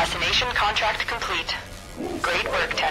Assassination contract complete. Great work, Ted.